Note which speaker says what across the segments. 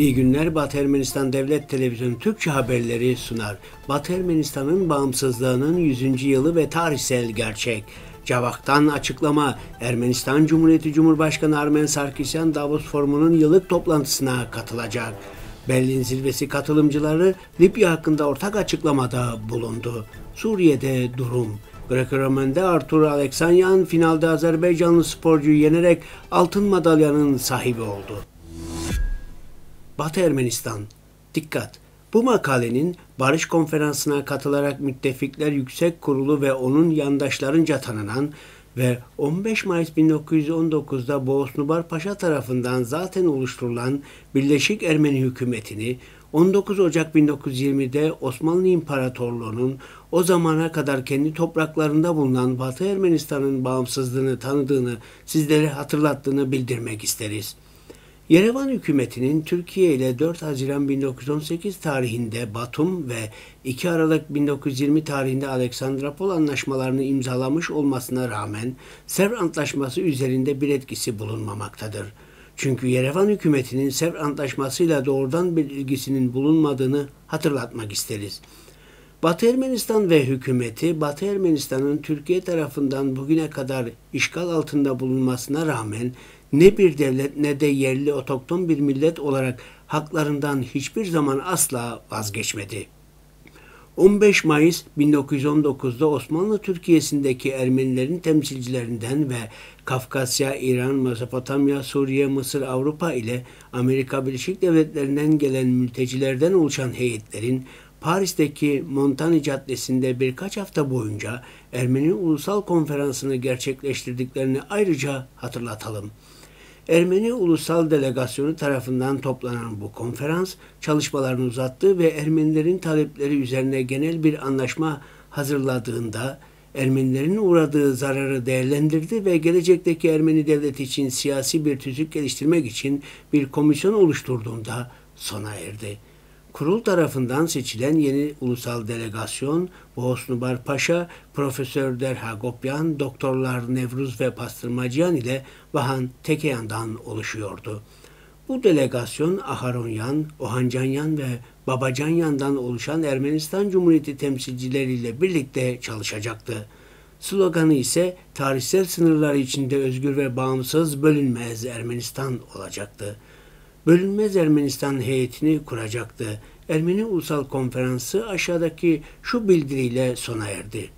Speaker 1: İyi günler Batı Ermenistan Devlet Televizyonu Türkçe haberleri sunar. Batı Ermenistan'ın bağımsızlığının 100. yılı ve tarihsel gerçek. Cavak'tan açıklama Ermenistan Cumhuriyeti Cumhurbaşkanı Armen Sarkisyan Davos Forumu'nun yıllık toplantısına katılacak. Berlin zirvesi katılımcıları Libya hakkında ortak açıklamada bulundu. Suriye'de durum. Greco-Romen'de Artur Aleksanyan finalde Azerbaycanlı sporcuyu yenerek altın madalyanın sahibi oldu. Batı Ermenistan. Dikkat! Bu makalenin barış konferansına katılarak Müttefikler Yüksek Kurulu ve onun yandaşlarınca tanınan ve 15 Mayıs 1919'da Boğaz Nubar Paşa tarafından zaten oluşturulan Birleşik Ermeni Hükümeti'ni 19 Ocak 1920'de Osmanlı İmparatorluğu'nun o zamana kadar kendi topraklarında bulunan Batı Ermenistan'ın bağımsızlığını tanıdığını sizlere hatırlattığını bildirmek isteriz. Yerevan hükümetinin Türkiye ile 4 Haziran 1918 tarihinde Batum ve 2 Aralık 1920 tarihinde Aleksandropol anlaşmalarını imzalamış olmasına rağmen Sevr Antlaşması üzerinde bir etkisi bulunmamaktadır. Çünkü Yerevan hükümetinin Sevr Antlaşması'yla doğrudan bir ilgisinin bulunmadığını hatırlatmak isteriz. Batı Ermenistan ve hükümeti Batı Ermenistan'ın Türkiye tarafından bugüne kadar işgal altında bulunmasına rağmen ne bir devlet ne de yerli otokton bir millet olarak haklarından hiçbir zaman asla vazgeçmedi. 15 Mayıs 1919'da Osmanlı Türkiye'sindeki Ermenilerin temsilcilerinden ve Kafkasya, İran, Mezopotamya, Suriye, Mısır, Avrupa ile Amerika Birleşik Devletleri'nden gelen mültecilerden oluşan heyetlerin Paris'teki Montani Caddesi'nde birkaç hafta boyunca Ermeni Ulusal Konferansı'nı gerçekleştirdiklerini ayrıca hatırlatalım. Ermeni Ulusal Delegasyonu tarafından toplanan bu konferans çalışmalarını uzattı ve Ermenilerin talepleri üzerine genel bir anlaşma hazırladığında Ermenilerin uğradığı zararı değerlendirdi ve gelecekteki Ermeni devleti için siyasi bir tüzük geliştirmek için bir komisyon oluşturduğunda sona erdi. Kurul tarafından seçilen yeni ulusal delegasyon Boğosnubar Paşa, Profesör Derhagopyan, Doktorlar Nevruz ve Pastırmacıyan ile Vahan Tekeyan'dan oluşuyordu. Bu delegasyon Aharonyan, Ohancanyan ve Babacanyan'dan oluşan Ermenistan Cumhuriyeti temsilcileriyle birlikte çalışacaktı. Sloganı ise tarihsel sınırlar içinde özgür ve bağımsız bölünmez Ermenistan olacaktı bölünmez Ermenistan heyetini kuracaktı. Ermeni Ulusal Konferansı aşağıdaki şu bildiriyle sona erdi.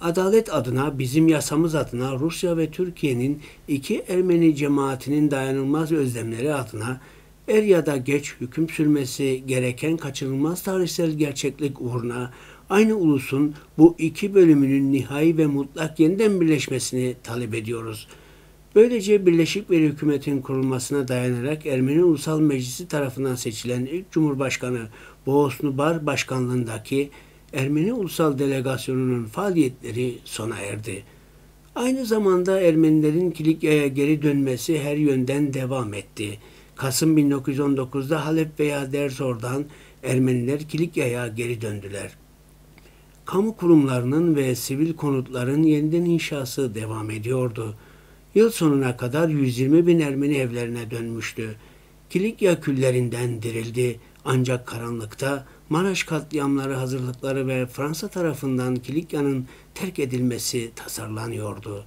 Speaker 1: Adalet adına, bizim yasamız adına Rusya ve Türkiye'nin iki Ermeni cemaatinin dayanılmaz özlemleri adına er ya da geç hüküm sürmesi gereken kaçınılmaz tarihsel gerçeklik uğruna aynı ulusun bu iki bölümünün nihai ve mutlak yeniden birleşmesini talep ediyoruz.'' Böylece Birleşik bir hükümetin kurulmasına dayanarak Ermeni Ulusal Meclisi tarafından seçilen ilk Cumhurbaşkanı Boğaz Nubar başkanlığındaki Ermeni Ulusal Delegasyonu'nun faaliyetleri sona erdi. Aynı zamanda Ermenilerin Kilikya'ya geri dönmesi her yönden devam etti. Kasım 1919'da Halep veya Derzor'dan Ermeniler Kilikya'ya geri döndüler. Kamu kurumlarının ve sivil konutların yeniden inşası devam ediyordu. Yıl sonuna kadar 120 bin Ermeni evlerine dönmüştü. Kilikya küllerinden dirildi ancak karanlıkta Maraş katliamları hazırlıkları ve Fransa tarafından Kilikya'nın terk edilmesi tasarlanıyordu.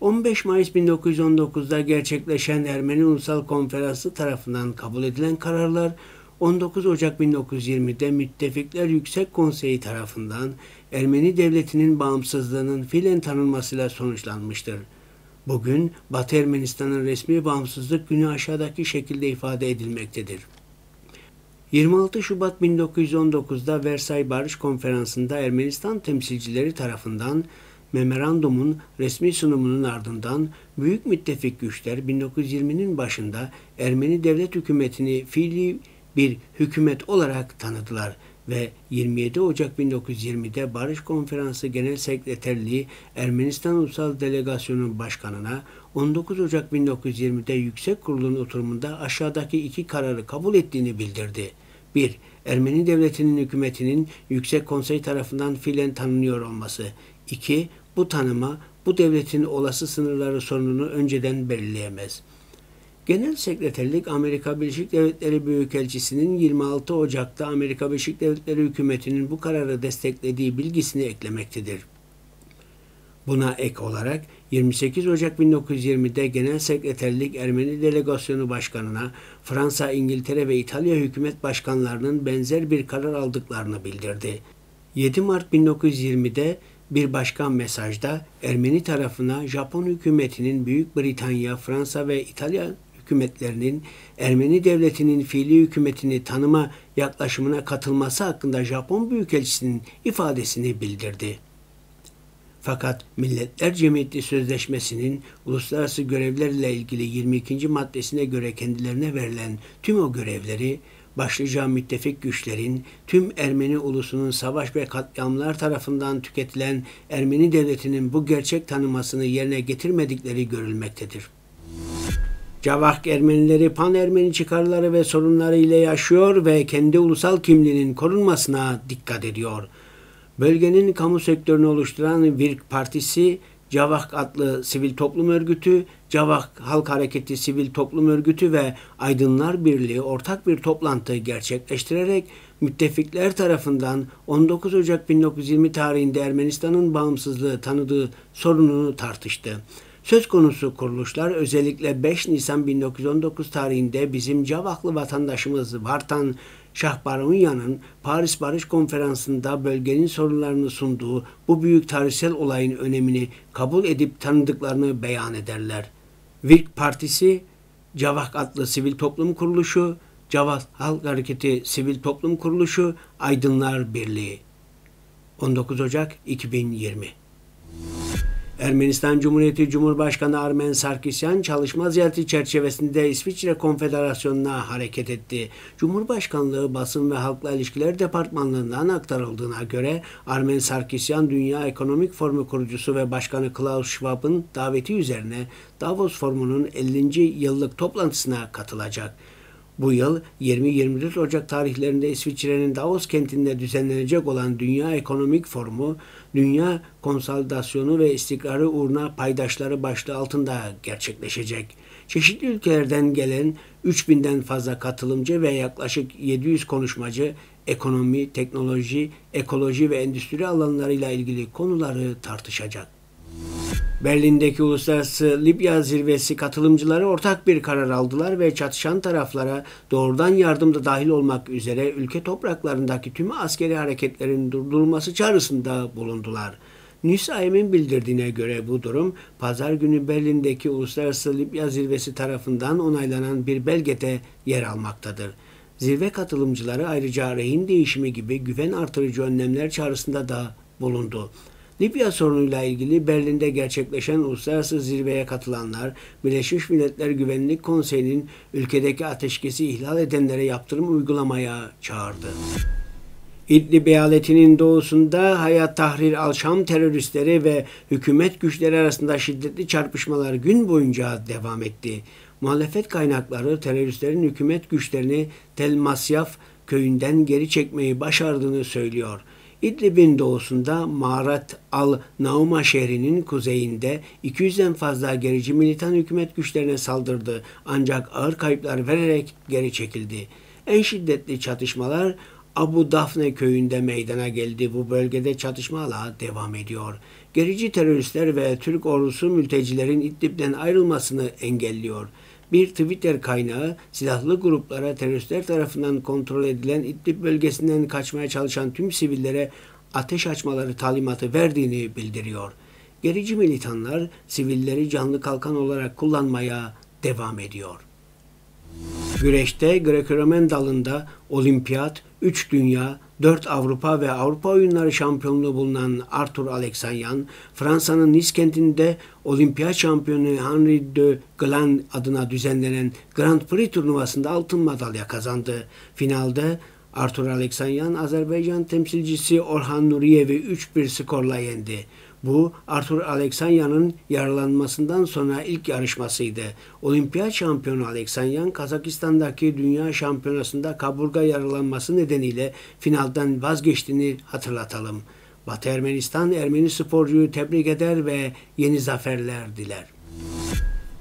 Speaker 1: 15 Mayıs 1919'da gerçekleşen Ermeni Ulusal Konferansı tarafından kabul edilen kararlar 19 Ocak 1920'de Müttefikler Yüksek Konseyi tarafından Ermeni Devleti'nin bağımsızlığının fiilen tanınmasıyla sonuçlanmıştır. Bugün Batı Ermenistan'ın resmi bağımsızlık günü aşağıdaki şekilde ifade edilmektedir. 26 Şubat 1919'da Versay Barış Konferansı'nda Ermenistan temsilcileri tarafından memorandumun resmi sunumunun ardından büyük müttefik güçler 1920'nin başında Ermeni devlet hükümetini fiili bir hükümet olarak tanıdılar ve 27 Ocak 1920'de Barış Konferansı Genel Sekreterliği Ermenistan Ulusal Delegasyonu Başkanı'na 19 Ocak 1920'de Yüksek Kurulun oturumunda aşağıdaki iki kararı kabul ettiğini bildirdi. 1. Ermeni Devleti'nin hükümetinin Yüksek Konsey tarafından fiilen tanınıyor olması. 2. Bu tanıma bu devletin olası sınırları sorununu önceden belirleyemez. Genel Sekreterlik Amerika Birleşik Devletleri Büyükelçisi'nin 26 Ocak'ta Amerika Birleşik Devletleri hükümetinin bu kararı desteklediği bilgisini eklemektedir. Buna ek olarak 28 Ocak 1920'de Genel Sekreterlik Ermeni Delegasyonu Başkanı'na Fransa, İngiltere ve İtalya hükümet başkanlarının benzer bir karar aldıklarını bildirdi. 7 Mart 1920'de bir başka mesajda Ermeni tarafına Japon hükümetinin Büyük Britanya, Fransa ve İtalya hükümetlerinin Ermeni devletinin fiili hükümetini tanıma yaklaşımına katılması hakkında Japon Büyükelçisi'nin ifadesini bildirdi. Fakat Milletler Cemiyeti Sözleşmesi'nin uluslararası görevlerle ilgili 22. maddesine göre kendilerine verilen tüm o görevleri başlıca müttefik güçlerin tüm Ermeni ulusunun savaş ve katliamlar tarafından tüketilen Ermeni devletinin bu gerçek tanımasını yerine getirmedikleri görülmektedir. Cavak Ermenileri pan-Ermeni çıkarları ve sorunları ile yaşıyor ve kendi ulusal kimliğinin korunmasına dikkat ediyor. Bölgenin kamu sektörünü oluşturan Virk Partisi, Cavak adlı sivil toplum örgütü, Cavak Halk Hareketi Sivil Toplum Örgütü ve Aydınlar Birliği ortak bir toplantı gerçekleştirerek müttefikler tarafından 19 Ocak 1920 tarihinde Ermenistan'ın bağımsızlığı tanıdığı sorununu tartıştı. Söz konusu kuruluşlar özellikle 5 Nisan 1919 tarihinde bizim Cavaklı vatandaşımız Vartan Şahbarunya'nın Paris Barış Konferansı'nda bölgenin sorunlarını sunduğu bu büyük tarihsel olayın önemini kabul edip tanıdıklarını beyan ederler. Virk Partisi, Cavak adlı sivil toplum kuruluşu, Cavak Halk Hareketi Sivil Toplum Kuruluşu, Aydınlar Birliği. 19 Ocak 2020 Ermenistan Cumhuriyeti Cumhurbaşkanı Armen Sarkisyan çalışma ziyareti çerçevesinde İsviçre Konfederasyonu'na hareket etti. Cumhurbaşkanlığı Basın ve Halkla İlişkiler Departmanlığından aktarıldığına göre Armen Sarkisyan Dünya Ekonomik Forumu kurucusu ve Başkanı Klaus Schwab'ın daveti üzerine Davos Forumu'nun 50. yıllık toplantısına katılacak. Bu yıl 20-24 Ocak tarihlerinde İsviçre'nin Davos kentinde düzenlenecek olan Dünya Ekonomik Forumu, Dünya Konsolidasyonu ve İstikrarı uğruna paydaşları başlığı altında gerçekleşecek. Çeşitli ülkelerden gelen 3000'den fazla katılımcı ve yaklaşık 700 konuşmacı ekonomi, teknoloji, ekoloji ve endüstri alanlarıyla ilgili konuları tartışacak. Berlin'deki Uluslararası Libya Zirvesi katılımcıları ortak bir karar aldılar ve çatışan taraflara doğrudan yardımda dahil olmak üzere ülke topraklarındaki tüm askeri hareketlerin durdurulması çağrısında bulundular. NÜSAİM'in bildirdiğine göre bu durum pazar günü Berlin'deki Uluslararası Libya Zirvesi tarafından onaylanan bir belgede yer almaktadır. Zirve katılımcıları ayrıca rehin değişimi gibi güven artırıcı önlemler çağrısında da bulundu. Libya sorunuyla ilgili Berlin'de gerçekleşen uluslararası zirveye katılanlar, Birleşmiş Milletler Güvenlik Konseyi'nin ülkedeki ateşkesi ihlal edenlere yaptırım uygulamaya çağırdı. İdlib eyaletinin doğusunda Hayat Tahrir Al-Şam teröristleri ve hükümet güçleri arasında şiddetli çarpışmalar gün boyunca devam etti. Muhalefet kaynakları teröristlerin hükümet güçlerini Tel Masyaf köyünden geri çekmeyi başardığını söylüyor. İdlib'in doğusunda Marat al-Nauma şehrinin kuzeyinde 200'den fazla gerici militan hükümet güçlerine saldırdı ancak ağır kayıplar vererek geri çekildi. En şiddetli çatışmalar Abu Dafne köyünde meydana geldi. Bu bölgede çatışma hala devam ediyor. Gerici teröristler ve Türk ordusu mültecilerin İdlib'den ayrılmasını engelliyor. Bir Twitter kaynağı silahlı gruplara teröristler tarafından kontrol edilen İdlib bölgesinden kaçmaya çalışan tüm sivillere ateş açmaları talimatı verdiğini bildiriyor. Gerici militanlar sivilleri canlı kalkan olarak kullanmaya devam ediyor. Güreşte Greco-Romen dalında olimpiyat, 3 dünya, 4 Avrupa ve Avrupa oyunları şampiyonluğu bulunan Arthur Alexanyan, Fransa'nın Nice kentinde olimpiyat şampiyonu Henri de Glan adına düzenlenen Grand Prix turnuvasında altın madalya kazandı. Finalde Arthur Alexanyan, Azerbaycan temsilcisi Orhan Nuriyev'i 3-1 skorla yendi. Bu Arthur Aleksanyan'ın yaralanmasından sonra ilk yarışmasıydı. Olimpiyat şampiyonu Aleksanyan Kazakistan'daki dünya şampiyonasında kaburga yaralanması nedeniyle finalden vazgeçtiğini hatırlatalım. Batı Ermenistan Ermeni sporcuyu tebrik eder ve yeni zaferler diler.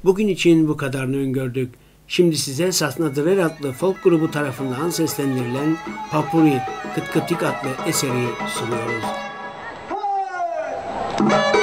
Speaker 1: Bugün için bu kadarını öngördük. Şimdi size Sasna Dırer adlı folk grubu tarafından seslendirilen Papuri Kıtkıtik adlı eseri sunuyoruz. Thank you.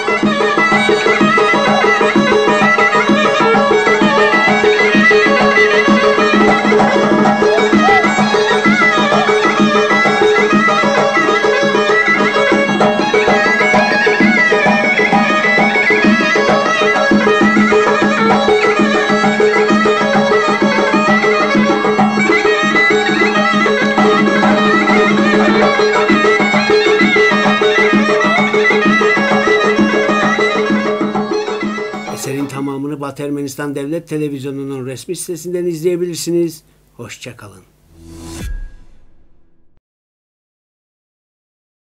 Speaker 1: Batı Ermenistan Devlet Televizyonu'nun resmi sitesinden izleyebilirsiniz. Hoşçakalın.